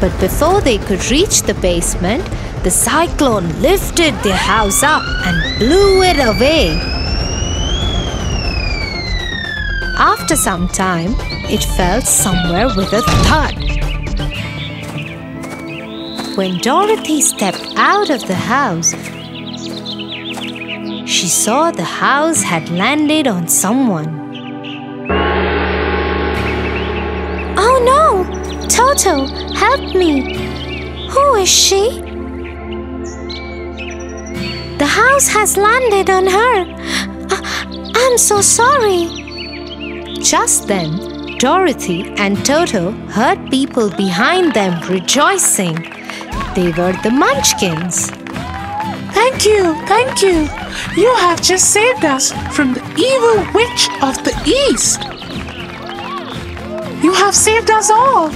But before they could reach the basement, the cyclone lifted their house up and blew it away. After some time, it fell somewhere with a thud. When Dorothy stepped out of the house, she saw the house had landed on someone. Oh no! Toto, help me! Who is she? The house has landed on her. I- I'm so sorry. Just then, Dorothy and Toto heard people behind them rejoicing. They were the Munchkins. Thank you, thank you. You have just saved us from the evil witch of the east. You have saved us all.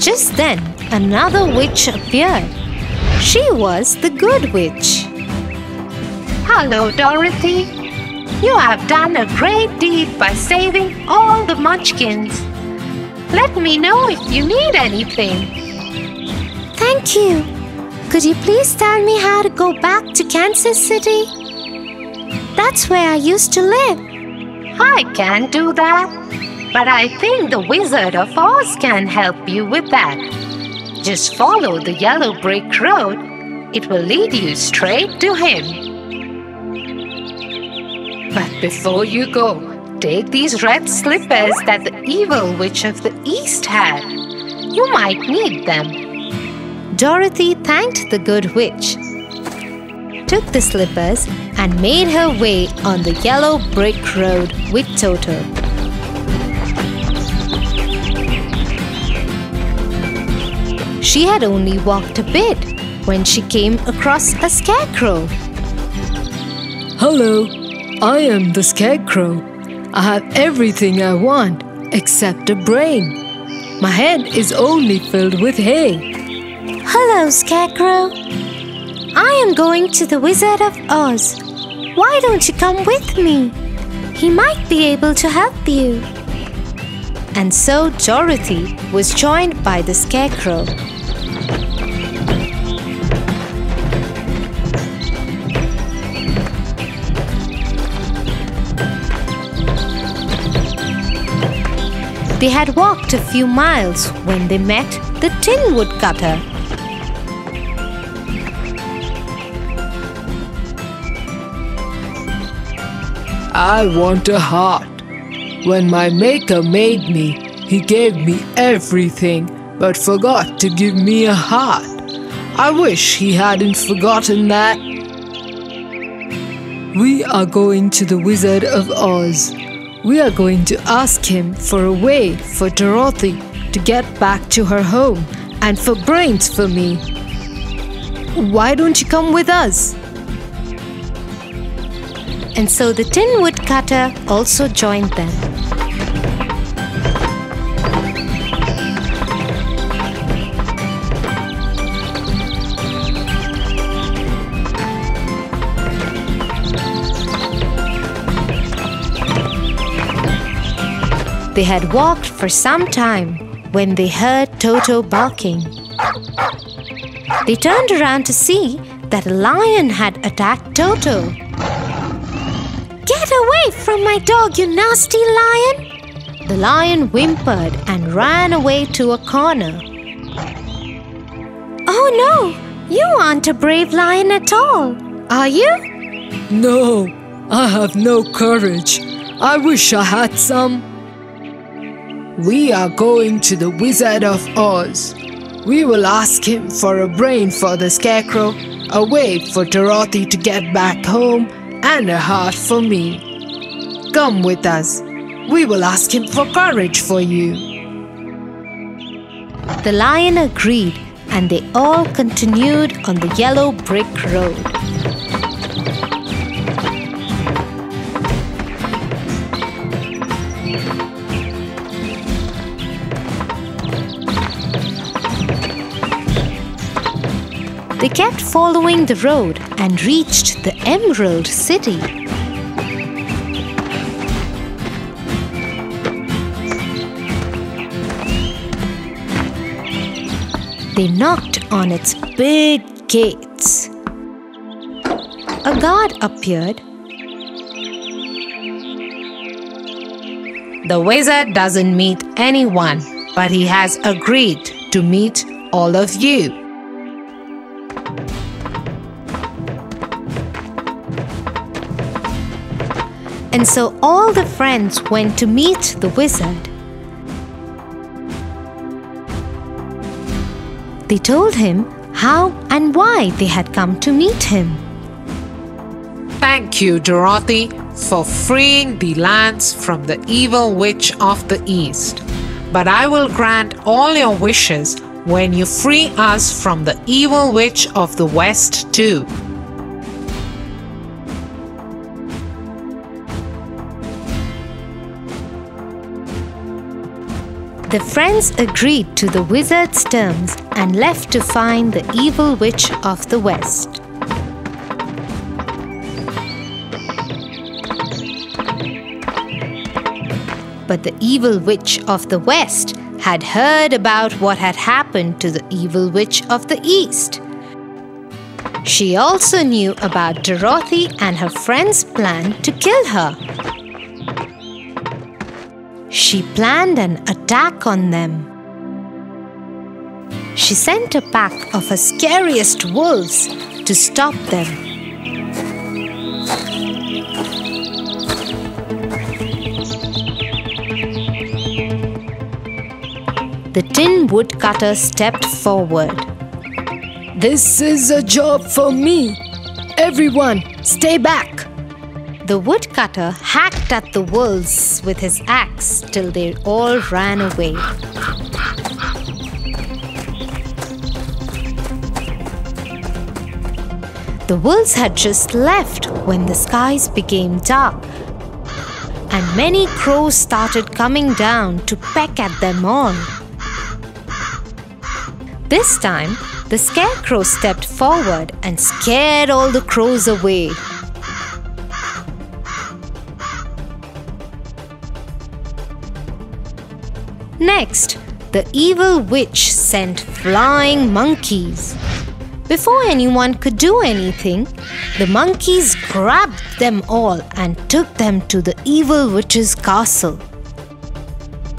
Just then, another witch appeared. She was the Good Witch. Hello, Dorothy. You have done a great deed by saving all the Munchkins. Let me know if you need anything. Thank you. Could you please tell me how to go back to Kansas City? That's where I used to live. I can do that, but I think the Wizard of Oz can help you with that. Just follow the yellow brick road, it will lead you straight to him. But before you go, take these red slippers that the evil witch of the east had. You might need them. Dorothy thanked the good witch, took the slippers, and made her way on the yellow brick road with Toto. She had only walked a bit when she came across a scarecrow. Hello, I am the Scarecrow. I have everything I want except a brain. My head is only filled with hay. Hello, Scarecrow. I am going to the Wizard of Oz. Why don't you come with me? He might be able to help you. And so Dorothy was joined by the Scarecrow. They had walked a few miles when they met the Tin Woodcutter. I want a heart. When my maker made me, he gave me everything but forgot to give me a heart. I wish he hadn't forgotten that. We are going to the Wizard of Oz. We are going to ask him for a way for Dorothy to get back to her home and for brains for me. Why don't you come with us? And so the Tin Woodcutter also joined them. They had walked for some time when they heard Toto barking. They turned around to see that a lion had attacked Toto. Get away from my dog, you nasty lion! The lion whimpered and ran away to a corner. Oh no! You aren't a brave lion at all, are you? No, I have no courage. I wish I had some. We are going to the Wizard of Oz. We will ask him for a brain for the scarecrow, a way for Dorothy to get back home, and a heart for me. Come with us. We will ask him for courage for you. The lion agreed, and they all continued on the yellow brick road. Kept following the road and reached the Emerald City. They knocked on its big gates. A guard appeared. The wizard doesn't meet anyone, but he has agreed to meet all of you. And so all the friends went to meet the wizard. They told him how and why they had come to meet him. Thank you, Dorothy, for freeing the lands from the evil witch of the East. But I will grant all your wishes when you free us from the evil witch of the West, too. The friends agreed to the wizard's terms and left to find the evil witch of the West. But the evil witch of the West had heard about what had happened to the evil witch of the East. She also knew about Dorothy and her friends' plan to kill her. She planned an attack on them. She sent a pack of her scariest wolves to stop them. The Tin Woodcutter stepped forward. This is a job for me. Everyone, stay back. The woodcutter hacked at the wolves with his axe till they all ran away. The wolves had just left when the skies became dark, and many crows started coming down to peck at them all. This time, the scarecrow stepped forward and scared all the crows away. Next, the evil witch sent flying monkeys. Before anyone could do anything, the monkeys grabbed them all and took them to the evil witch's castle.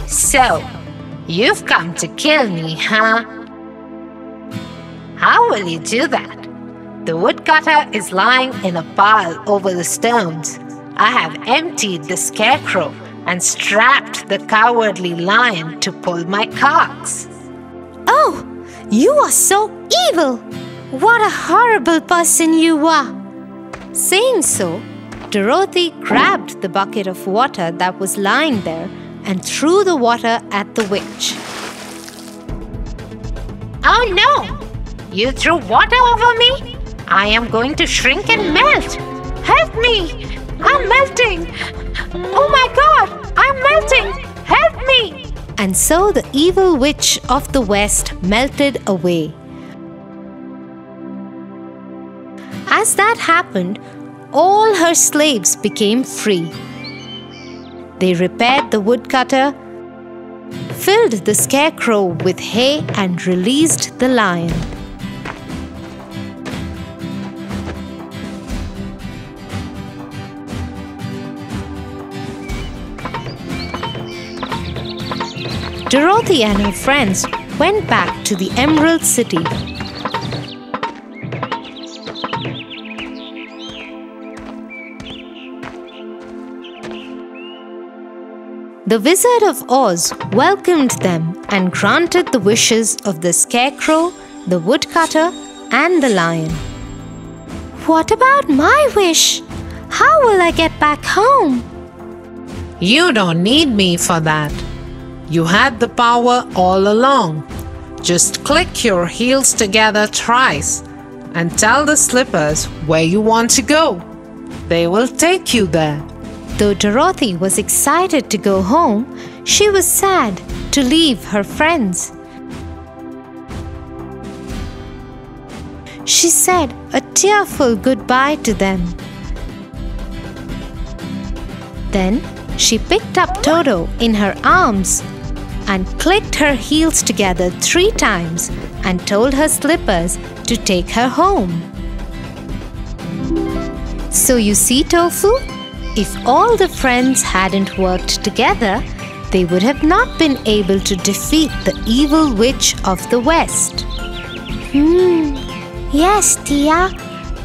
So, you've come to kill me, huh? How will you do that? The woodcutter is lying in a pile over the stones. I have emptied the scarecrow and strapped the cowardly lion to pull my carcass. Oh, you are so evil! What a horrible person you are! Saying so, Dorothy grabbed the bucket of water that was lying there and threw the water at the witch. Oh no! You threw water over me? I am going to shrink and melt! Help me! I'm melting! Oh my god! I'm melting! Help me! And so the evil witch of the west melted away. As that happened, all her slaves became free. They repaired the woodcutter, filled the scarecrow with hay, and released the lion. Dorothy and her friends went back to the Emerald City. The Wizard of Oz welcomed them and granted the wishes of the Scarecrow, the Woodcutter, and the Lion. What about my wish? How will I get back home? You don't need me for that, you had the power all along. Just click your heels together thrice and tell the slippers where you want to go. They will take you there. Though Dorothy was excited to go home, she was sad to leave her friends. She said a tearful goodbye to them. Then she picked up Toto in her arms and clicked her heels together three times and told her slippers to take her home. So you see, Tofu, if all the friends hadn't worked together, they would have not been able to defeat the evil witch of the West. Hmm. Yes, Tia.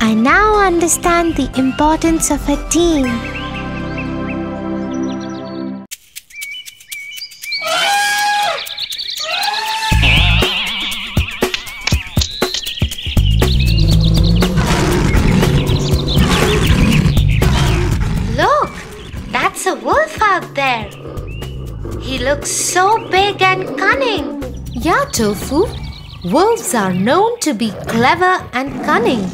I now understand the importance of a team. Tofu, wolves are known to be clever and cunning.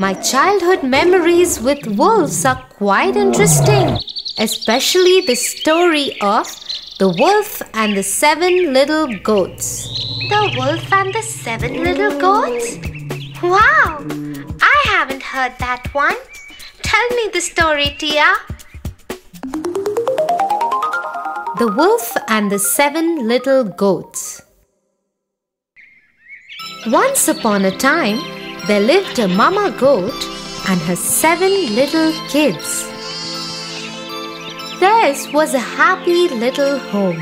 My childhood memories with wolves are quite interesting, especially the story of the wolf and the seven little goats. The wolf and the seven little goats? Wow! I haven't heard that one. Tell me the story, Tia. The Wolf and the Seven Little Goats. Once upon a time, there lived a mama goat and her seven little kids. Theirs was a happy little home.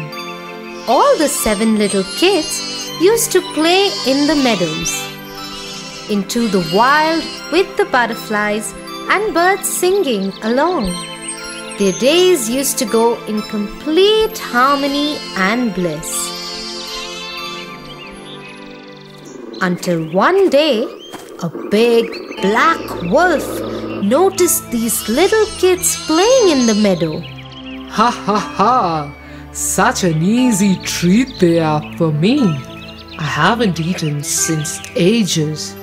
All the seven little kids used to play in the meadows, into the wild with the butterflies and birds singing along. Their days used to go in complete harmony and bliss. Until one day, a big black wolf noticed these little kids playing in the meadow. Ha ha ha! Such an easy treat they are for me. I haven't eaten since ages.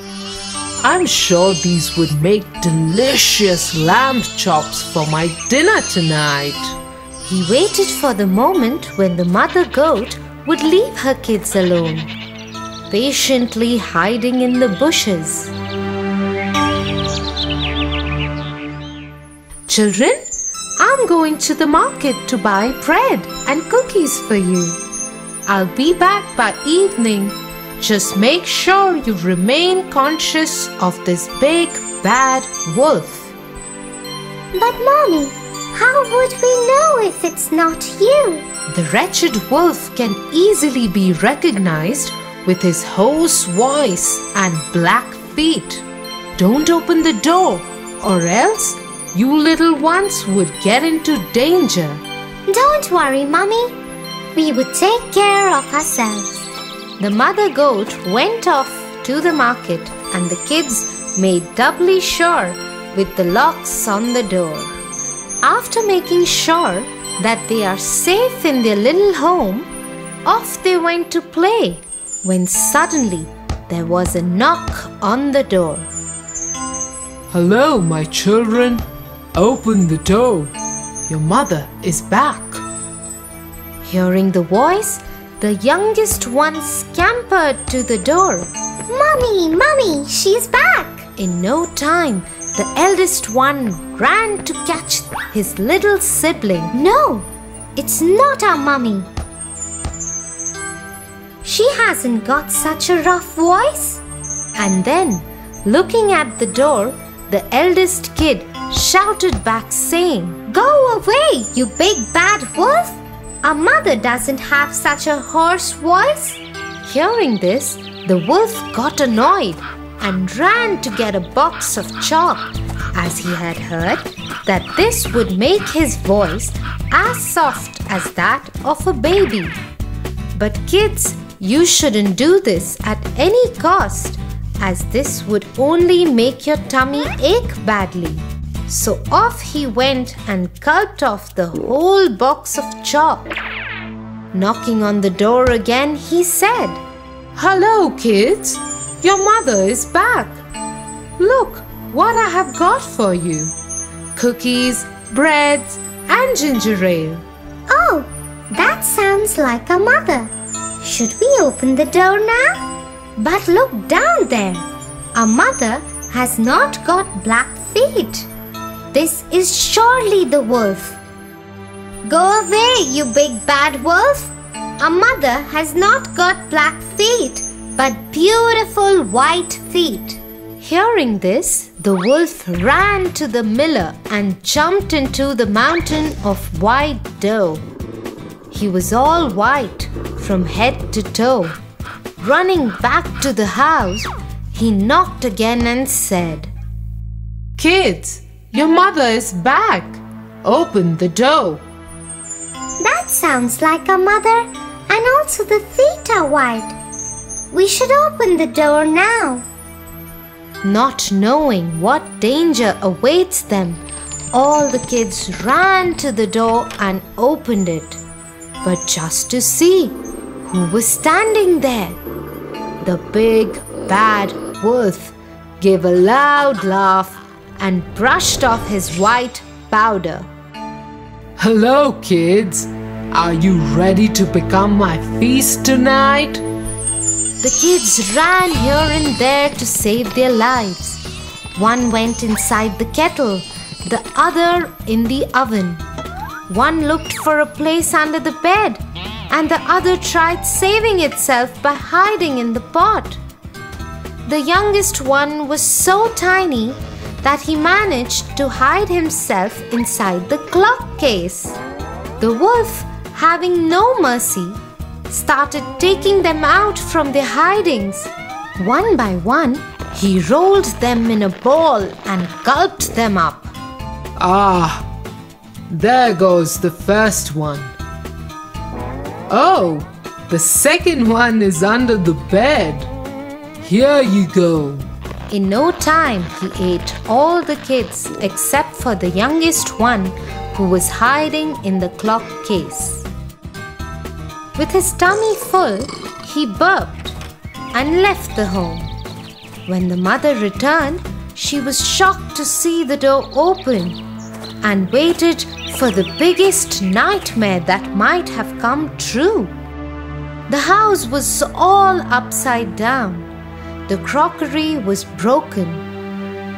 I'm sure these would make delicious lamb chops for my dinner tonight. He waited for the moment when the mother goat would leave her kids alone, patiently hiding in the bushes. Children, I'm going to the market to buy bread and cookies for you. I'll be back by evening. Just make sure you remain conscious of this big bad wolf. But, Mommy, how would we know if it's not you? The wretched wolf can easily be recognized with his hoarse voice and black feet. Don't open the door, or else you little ones would get into danger. Don't worry, Mommy. We would take care of ourselves. The mother goat went off to the market, and the kids made doubly sure with the locks on the door. After making sure that they are safe in their little home, off they went to play when suddenly there was a knock on the door. Hello, my children. Open the door. Your mother is back. Hearing the voice, the youngest one scampered to the door. Mommy, Mommy, she's back. In no time, the eldest one ran to catch his little sibling. No, it's not our Mummy. She hasn't got such a rough voice. And then, looking at the door, the eldest kid shouted back, saying, Go away, you big bad wolf! Our mother doesn't have such a hoarse voice. Hearing this, the wolf got annoyed and ran to get a box of chalk as he had heard that this would make his voice as soft as that of a baby. But kids, you shouldn't do this at any cost, as this would only make your tummy ache badly. So off he went and gulped off the whole box of chalk. Knocking on the door again, he said, Hello, kids. Your mother is back. Look what I have got for you cookies, breads, and ginger ale. Oh, that sounds like a mother. Should we open the door now? But look down there. A mother has not got black feet. This is surely the wolf. Go away, you big bad wolf. A mother has not got black feet, but beautiful white feet. Hearing this, the wolf ran to the miller and jumped into the mountain of white dough. He was all white from head to toe. Running back to the house, he knocked again and said, Kids, your mother is back. Open the door. That sounds like a mother, and also the feet are white. We should open the door now. Not knowing what danger awaits them, all the kids ran to the door and opened it. But just to see who was standing there. The big bad wolf gave a loud laugh and brushed off his white powder. Hello, kids. Are you ready to become my feast tonight? The kids ran here and there to save their lives. One went inside the kettle, the other in the oven. One looked for a place under the bed, and the other tried saving itself by hiding in the pot. The youngest one was so tiny that he managed to hide himself inside the clock case. The wolf, having no mercy, started taking them out from their hidings. One by one, he rolled them in a ball and gulped them up. Ah, there goes the first one. Oh, the second one is under the bed. Here you go. In no time, he ate all the kids except for the youngest one who was hiding in the clock case. With his tummy full, he burped and left the home. When the mother returned, she was shocked to see the door open and waited for the biggest nightmare that might have come true. The house was all upside down. The crockery was broken.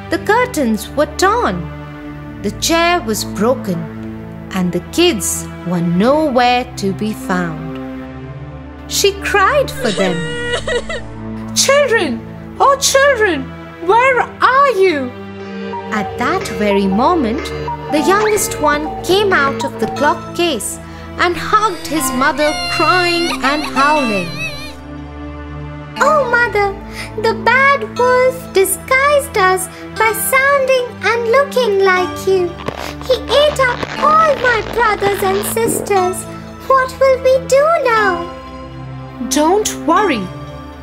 The curtains were torn. The chair was broken. And the kids were nowhere to be found. She cried for them. [laughs] Children, oh children, where are you? At that very moment, the youngest one came out of the clock case and hugged his mother, crying and howling. Oh, mother, the bad wolf disguised us by sounding and looking like you. He ate up all my brothers and sisters. What will we do now? Don't worry.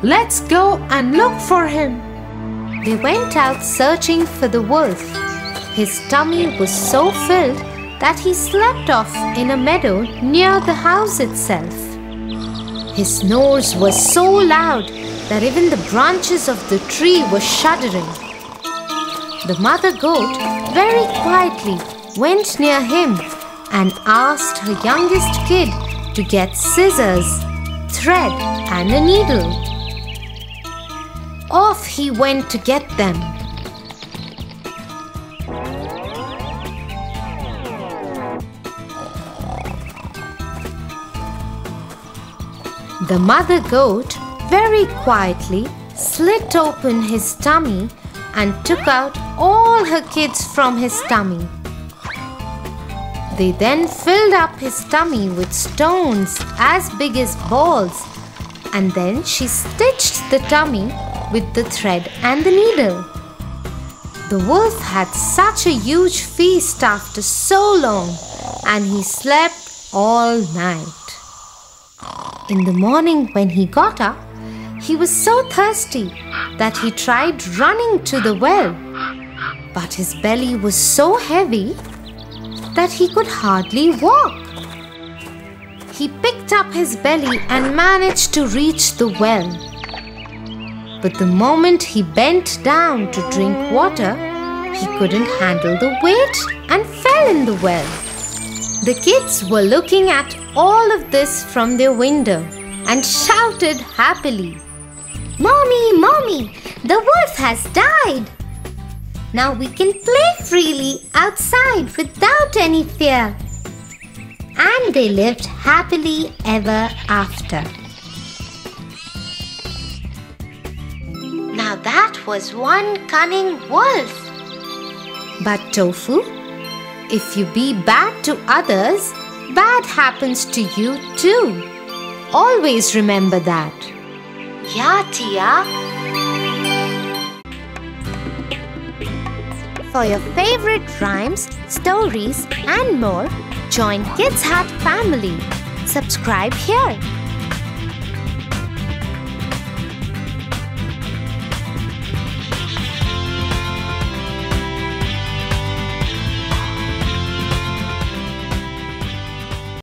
Let's go and look for him. They went out searching for the wolf. His tummy was so filled that he slept off in a meadow near the house itself. His snores were so loud that even the branches of the tree were shuddering. The mother goat very quietly went near him and asked her youngest kid to get scissors, thread, and a needle. Off he went to get them. The mother goat very quietly slit open his tummy and took out all her kids from his tummy. They then filled up his tummy with stones as big as balls and then she stitched the tummy with the thread and the needle. The wolf had such a huge feast after so long, and he slept all night. In the morning, when he got up, he was so thirsty that he tried running to the well. But his belly was so heavy that he could hardly walk. He picked up his belly and managed to reach the well. But the moment he bent down to drink water, he couldn't handle the weight and fell in the well. The kids were looking at all of this from their window and shouted happily, Mommy, Mommy, the wolf has died! Now we can play freely outside without any fear. And they lived happily ever after. Now that was one cunning wolf. But Tofu, if you be bad to others, bad happens to you too. Always remember that. Yeah, Tia. For your favorite rhymes, stories, and more, join Kids Hut family. Subscribe here.